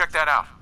check that out.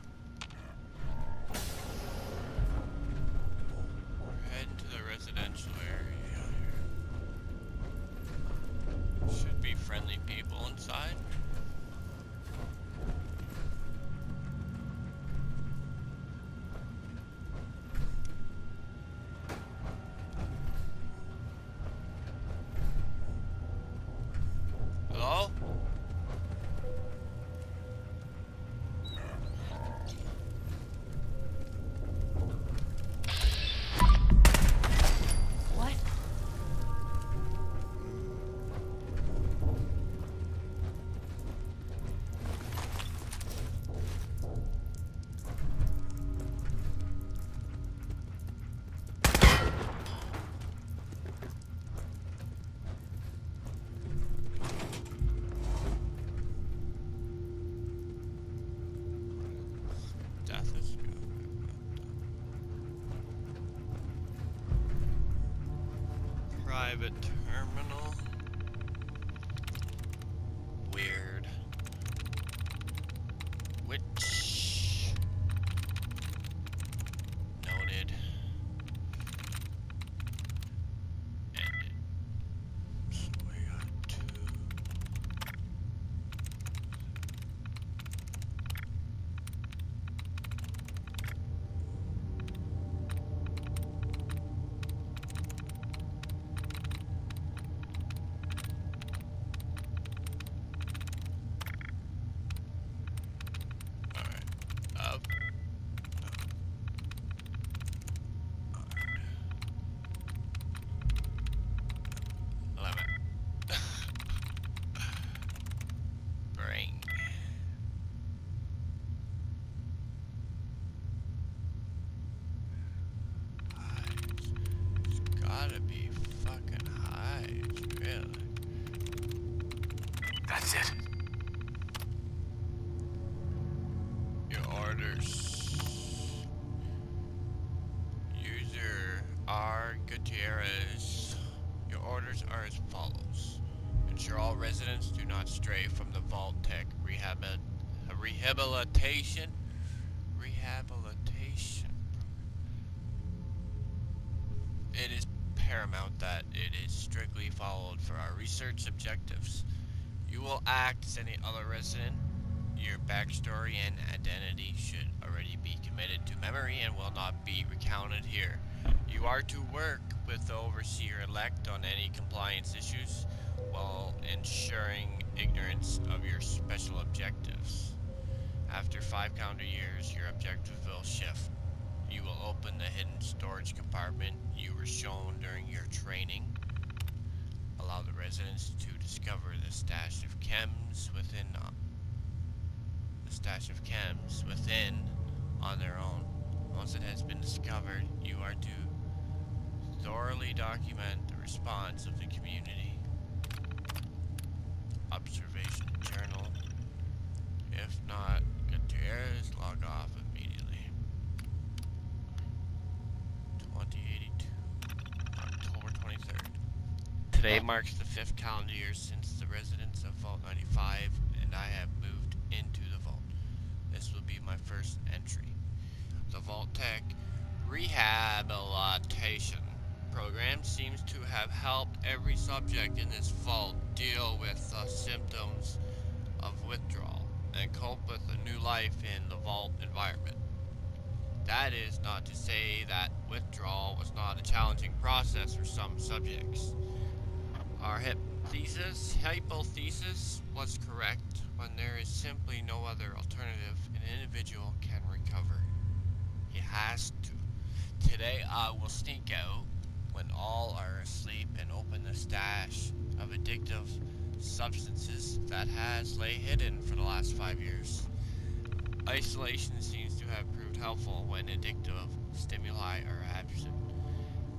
Private That's it. Your orders. User R. Gutierrez. Your orders are as follows. Ensure all residents do not stray from the Vault-Tec rehab rehabilitation rehabilitation. It is paramount that it is strictly followed for our research objectives. You will act as any other resident your backstory and identity should already be committed to memory and will not be recounted here. You are to work with the overseer elect on any compliance issues while ensuring ignorance of your special objectives. After five calendar years, your objective will shift. You will open the hidden storage compartment you were shown during your training. Allow the residents to discover the stash of chems within uh, the stash of chems within on their own. Once it has been discovered, you are to thoroughly document the response of the community. Observation journal. If not, Gutierrez log off Today marks the fifth calendar year since the residents of Vault 95 and I have moved into the vault. This will be my first entry. The Vault-Tec Rehabilitation program seems to have helped every subject in this vault deal with the symptoms of withdrawal and cope with a new life in the vault environment. That is not to say that withdrawal was not a challenging process for some subjects. Our hypothesis, hypothesis was correct when there is simply no other alternative an individual can recover. He has to. Today I will sneak out when all are asleep and open the stash of addictive substances that has lay hidden for the last five years. Isolation seems to have proved helpful when addictive stimuli are absent.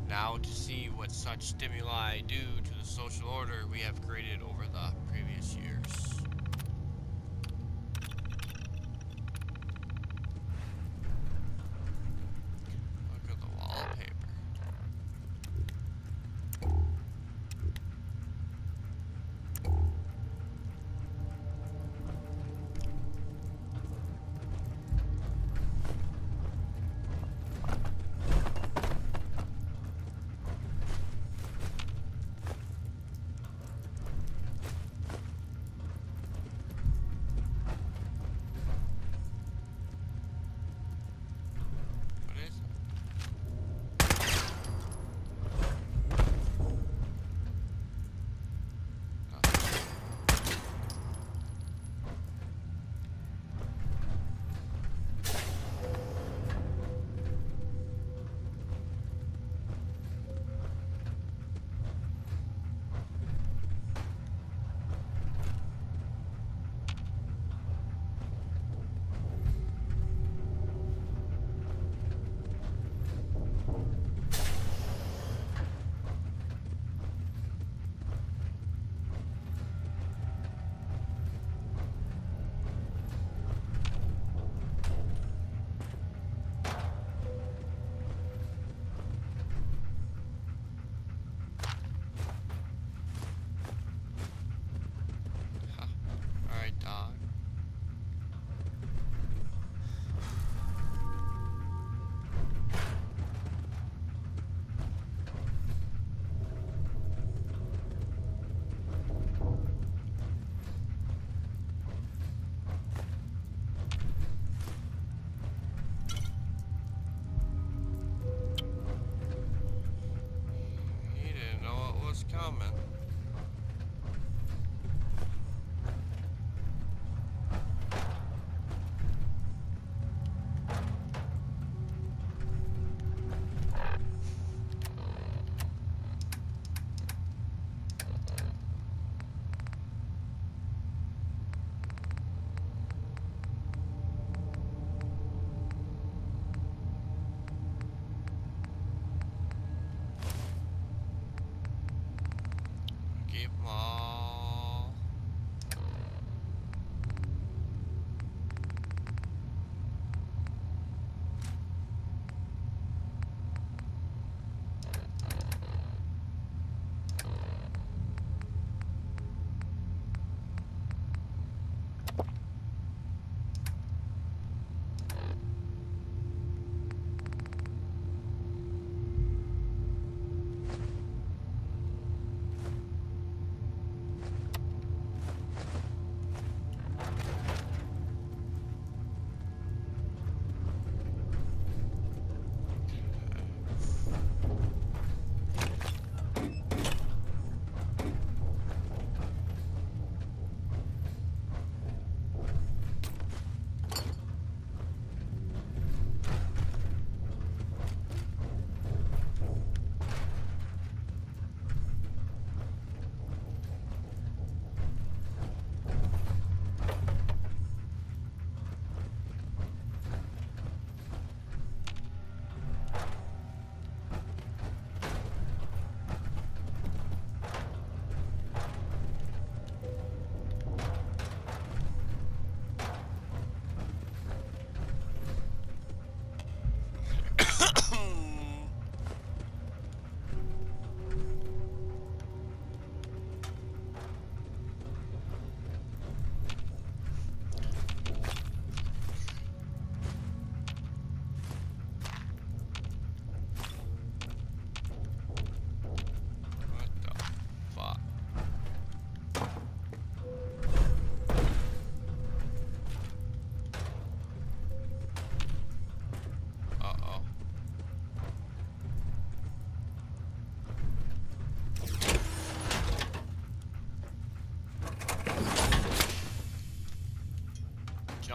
Now to see what such stimuli do to the social order we have created over the previous years. Coming.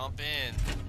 Jump in.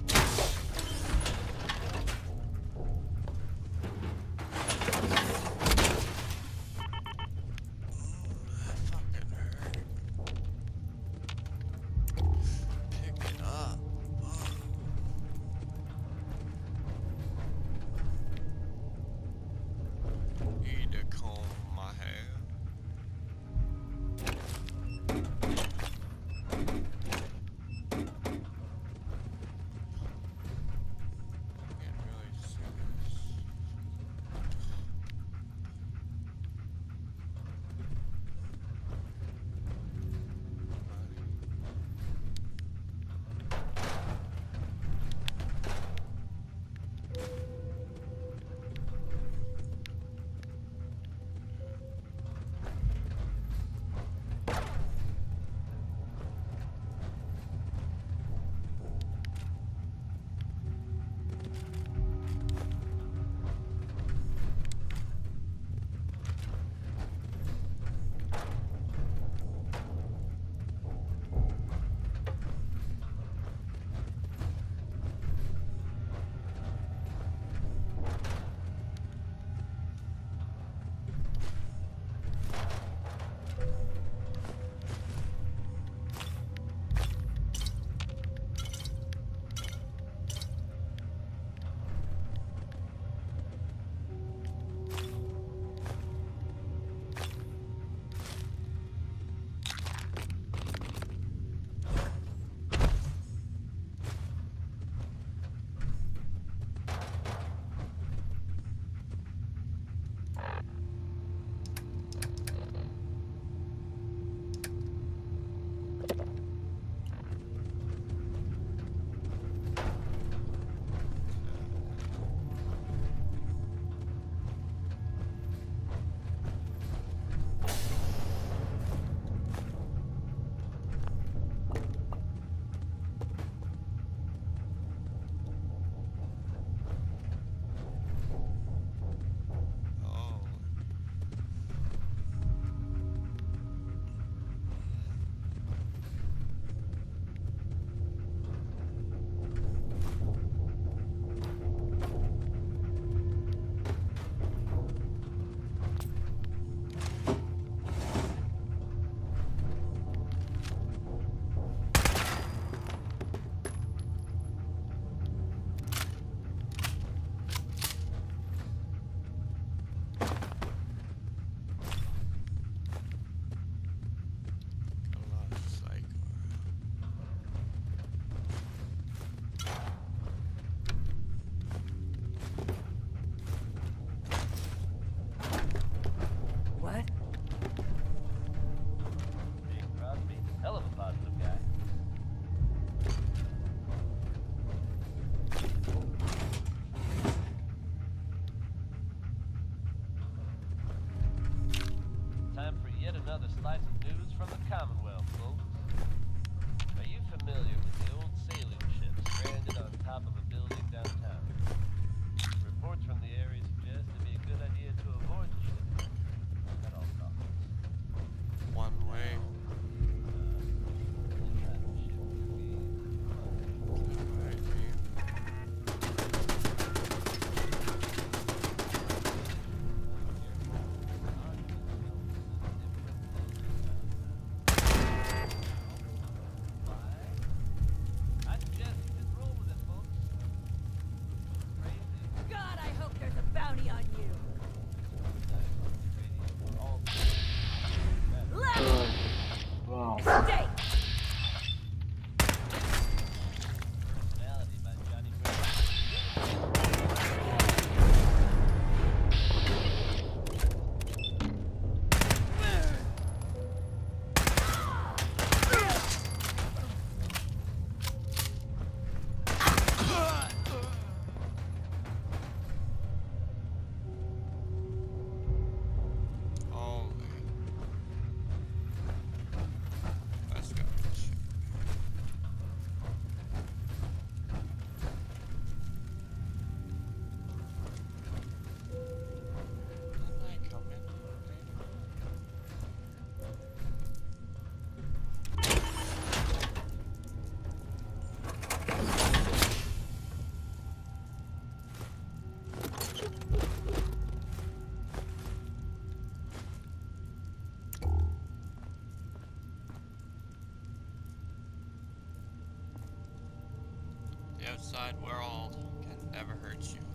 Outside world can never hurt you.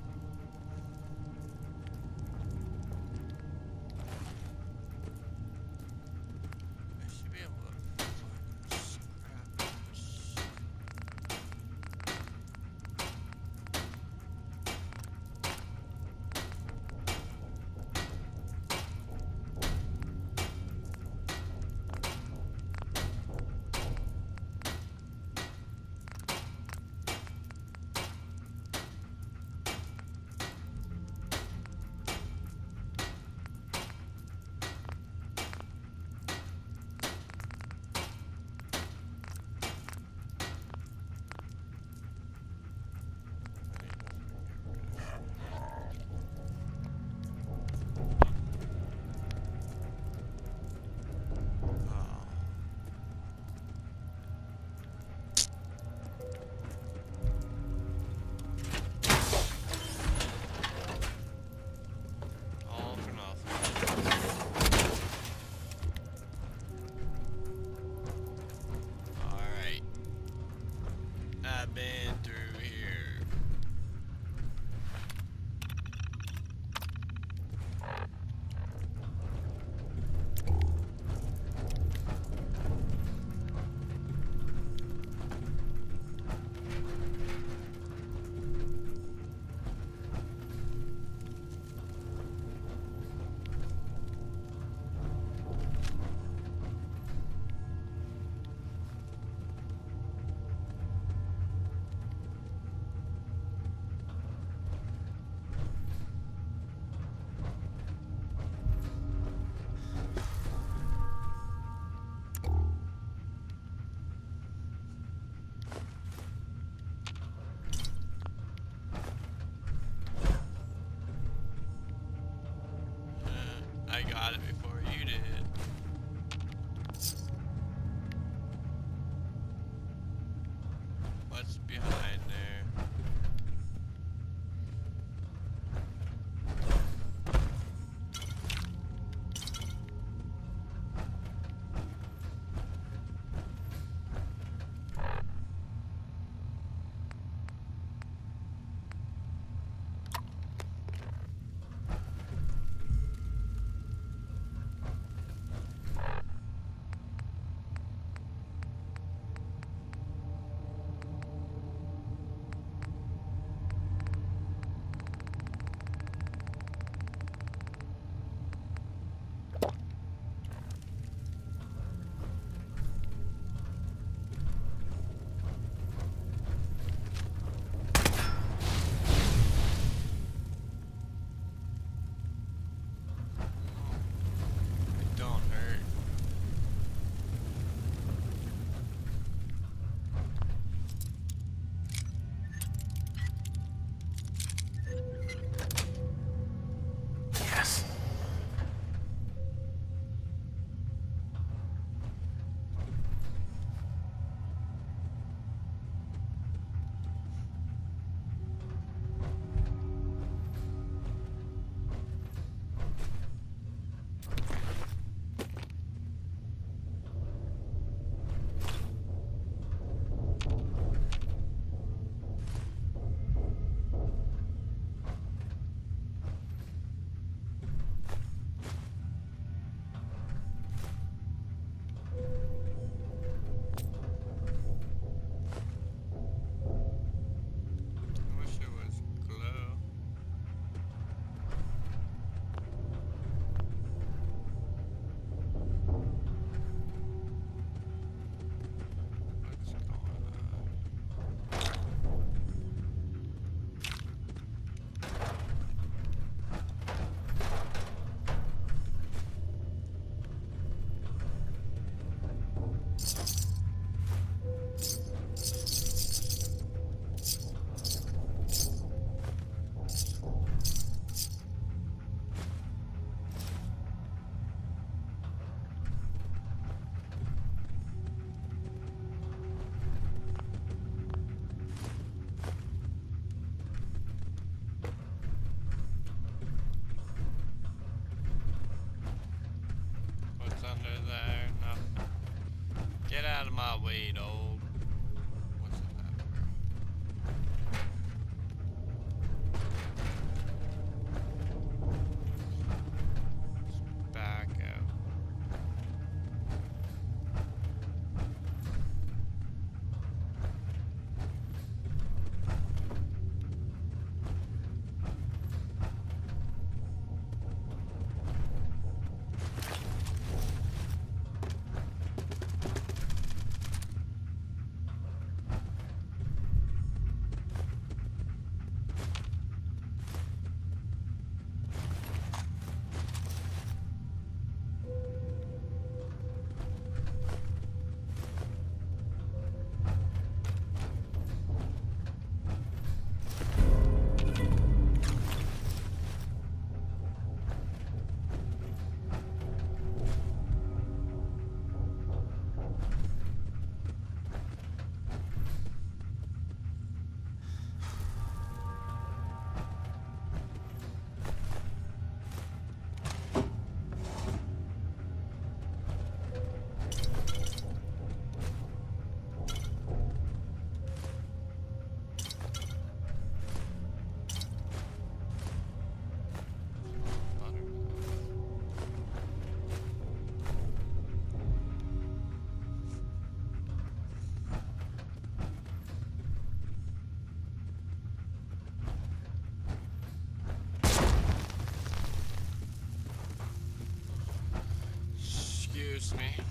Excuse me.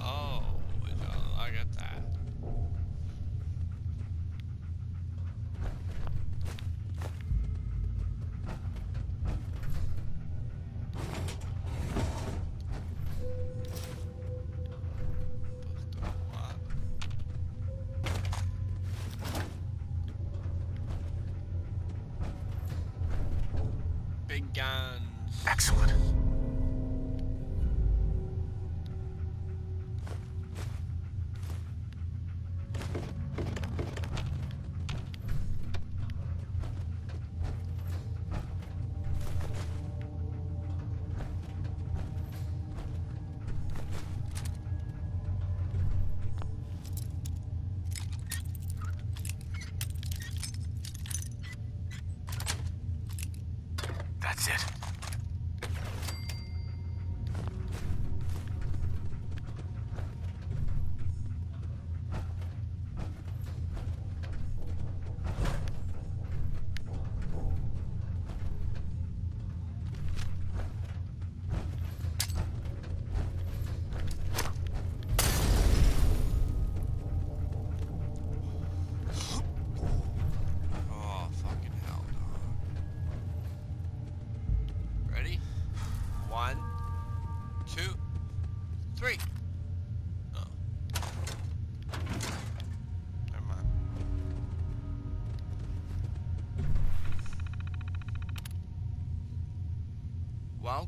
Oh, I that. Big guns. Excellent.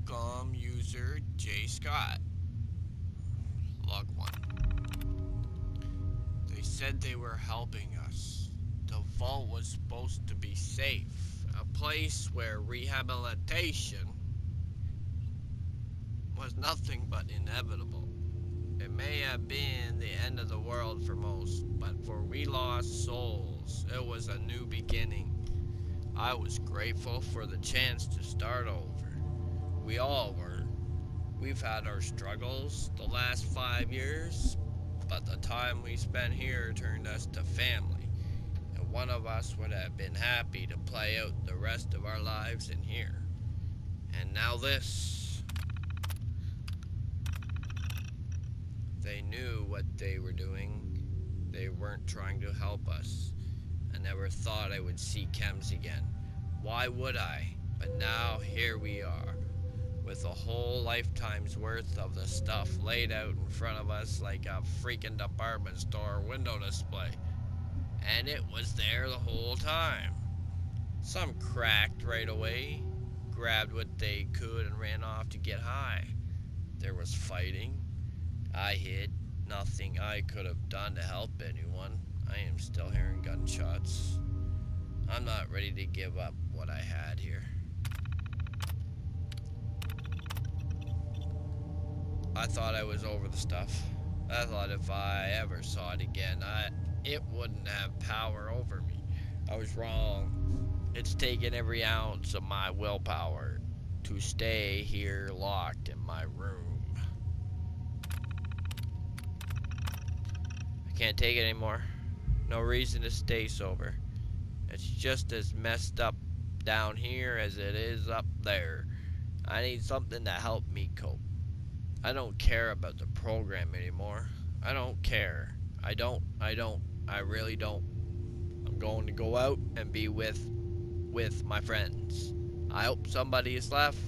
Welcome, user J. Scott. Log one. They said they were helping us. The vault was supposed to be safe, a place where rehabilitation was nothing but inevitable. It may have been the end of the world for most, but for we lost souls, it was a new beginning. I was grateful for the chance to start over. We all were. We've had our struggles the last five years, but the time we spent here turned us to family and one of us would have been happy to play out the rest of our lives in here. And now this. They knew what they were doing. They weren't trying to help us. I never thought I would see Chems again. Why would I? But now here we are, with a whole lifetime's worth of the stuff laid out in front of us like a freaking department store window display and it was there the whole time. Some cracked right away, grabbed what they could, and ran off to get high. There was fighting. I hid. Nothing I could have done to help anyone. I am still hearing gunshots. I'm not ready to give up what I had here. I thought I was over the stuff. I thought if I ever saw it again, I it wouldn't have power over me. I was wrong. It's taken every ounce of my willpower to stay here locked in my room. I can't take it anymore. No reason to stay sober. It's just as messed up down here as it is up there. I need something to help me cope. I don't care about the program anymore. I don't care. I don't, I don't, I really don't. I'm going to go out and be with, with my friends. I hope somebody is left.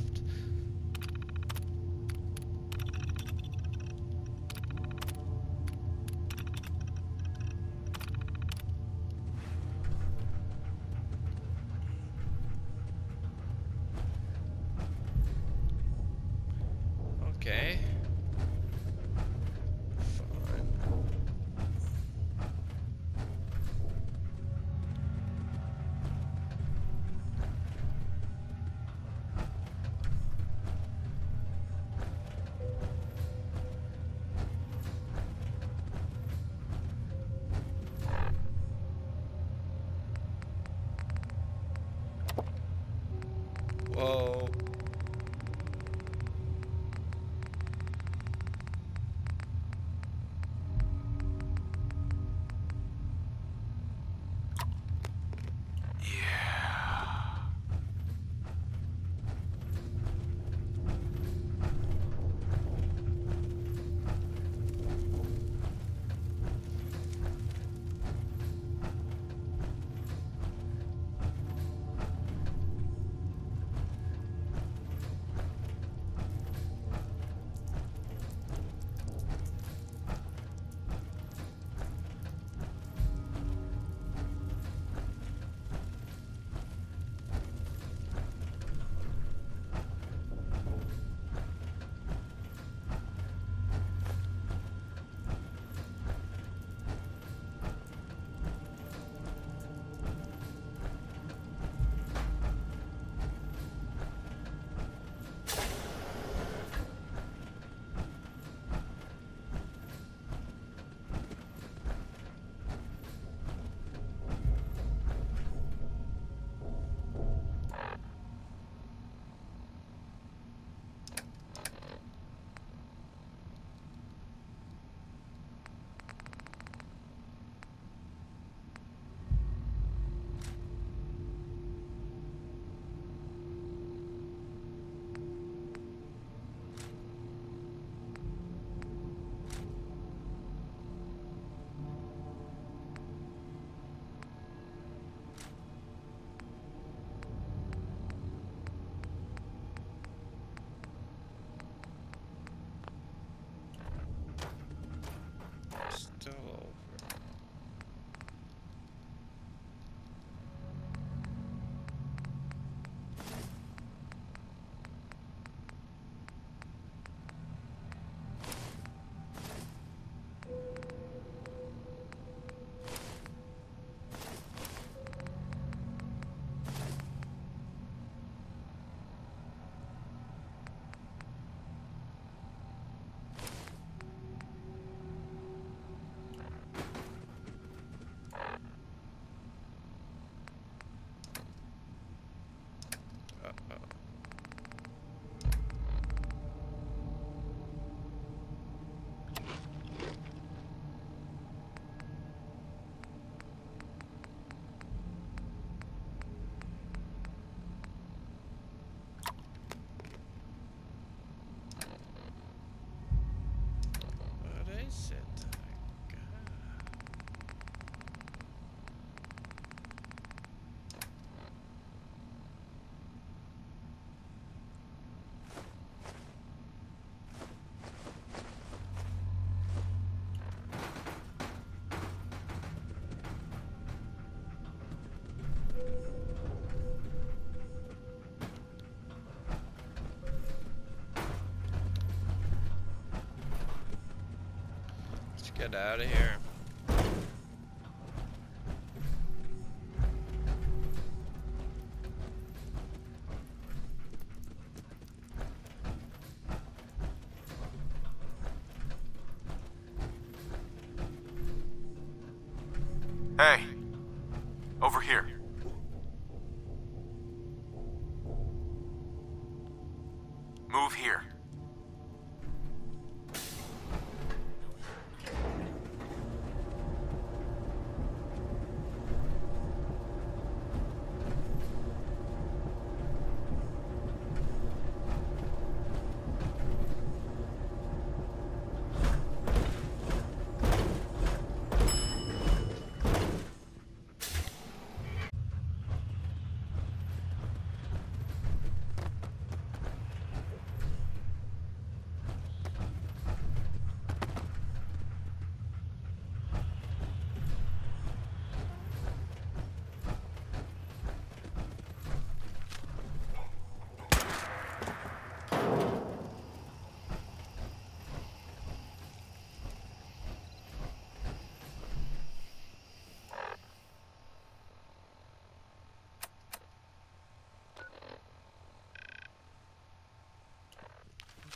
Get out of here.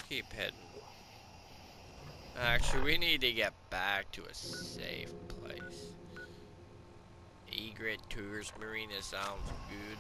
Keep heading. Actually, we need to get back to a safe place. Egret Tours Marina sounds good.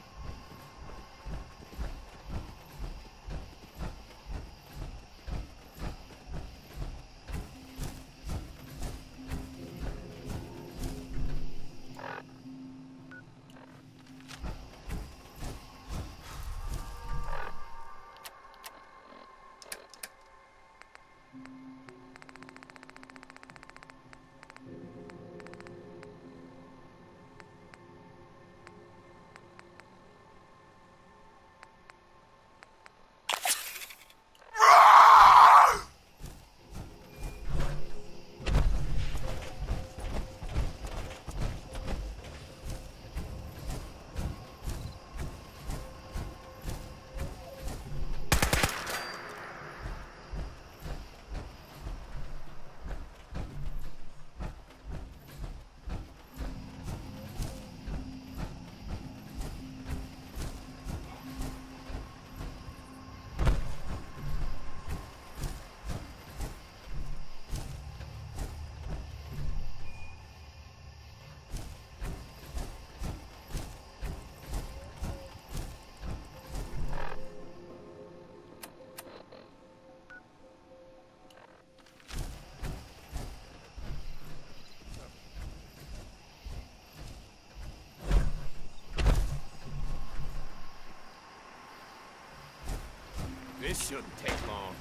This shouldn't take long.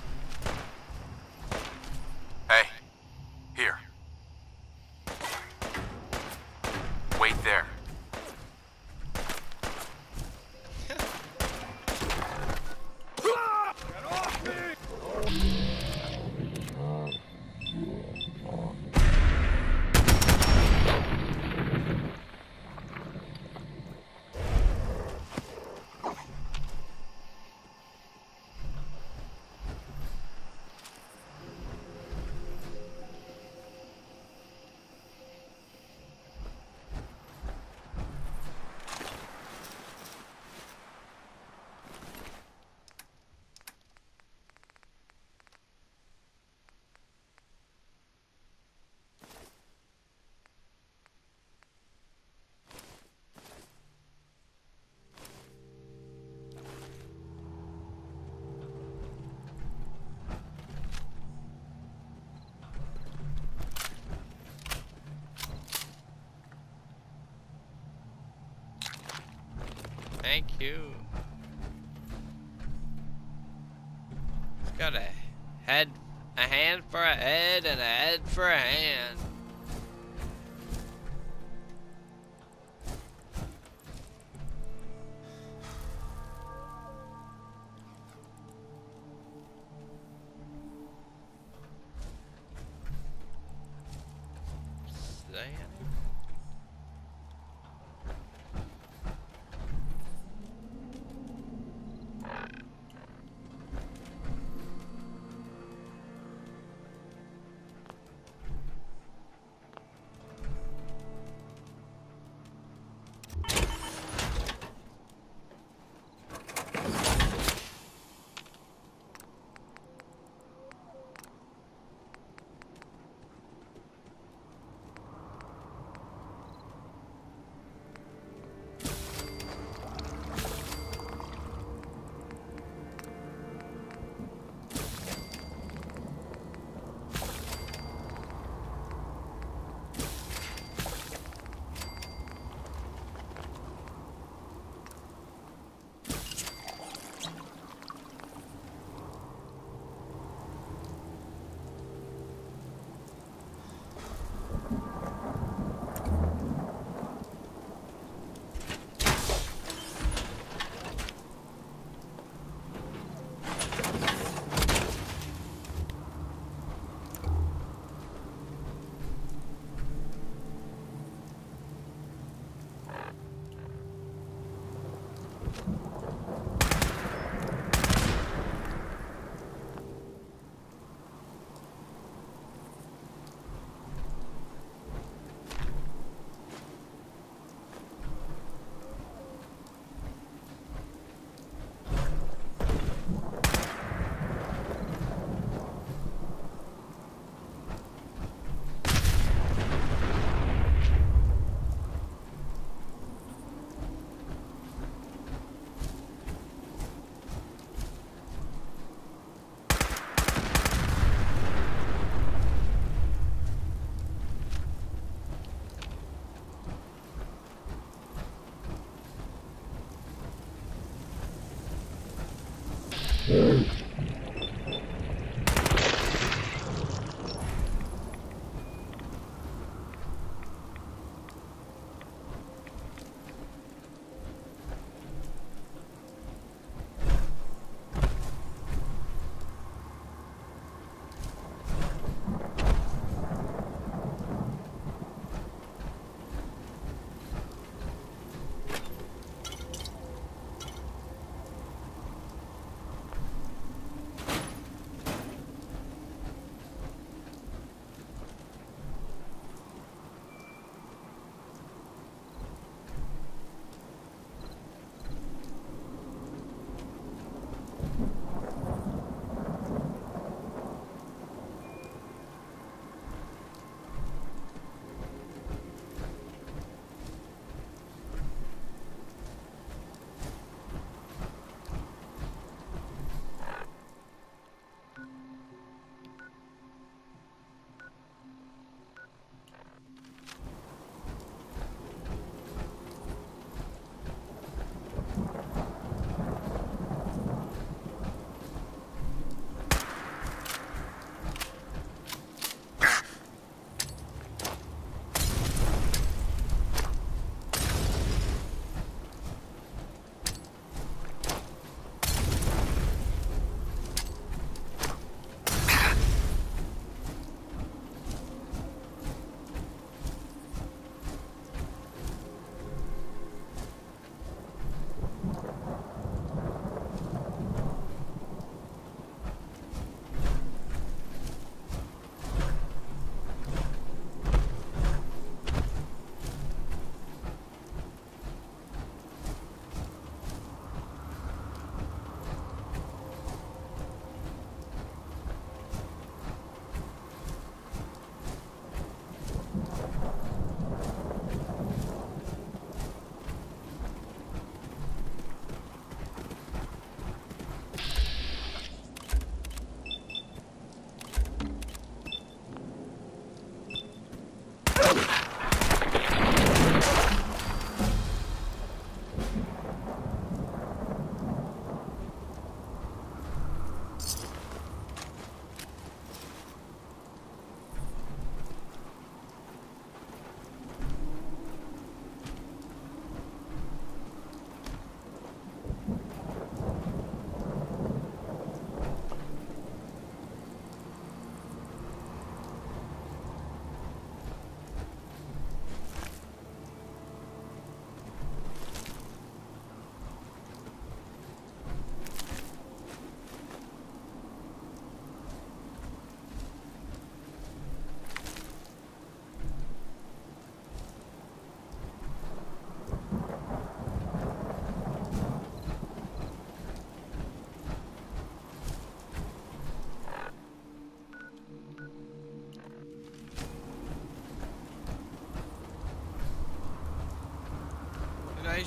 Hey, here. Wait there. Thank you. It's got a head, a hand for a head, and a head for a hand. Mm.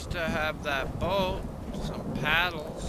To have that boat, some paddles.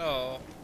Oh.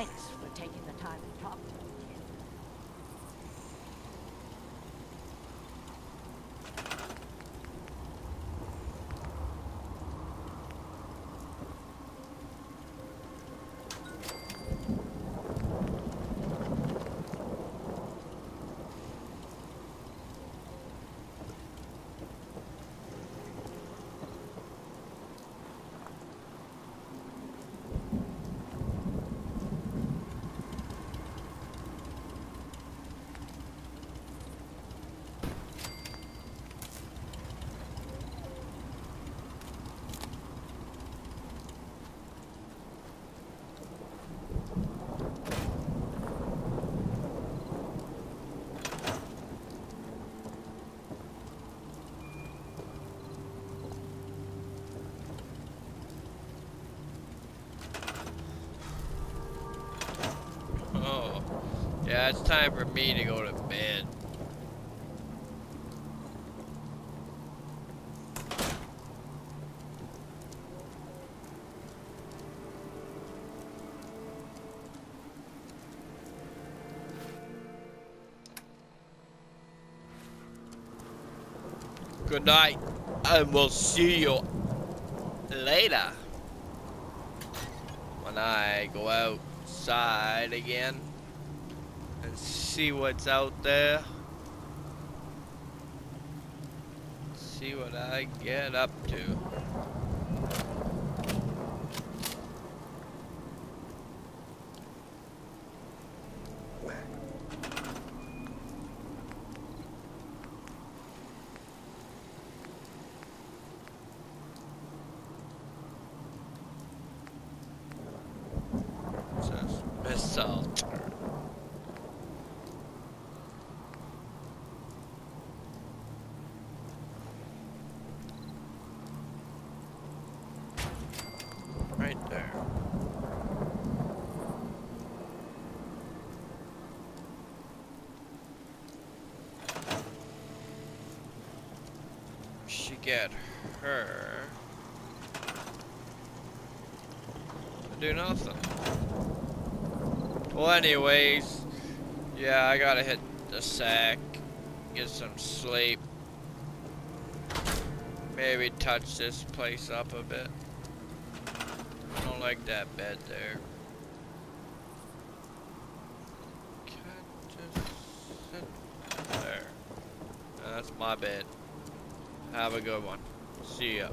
Thanks for taking the time to talk to me, kid. Oh, yeah, it's time for me to go to bed. Good night, and we'll see you later when I go outside again see what's out there. See what I get up to. It says missile turret. Right there. She get her. to Do nothing. Well, anyways, yeah, I gotta hit the sack, get some sleep. Maybe touch this place up a bit. I don't like that bed there. Can't just sit there. That's my bed. Have a good one. See ya.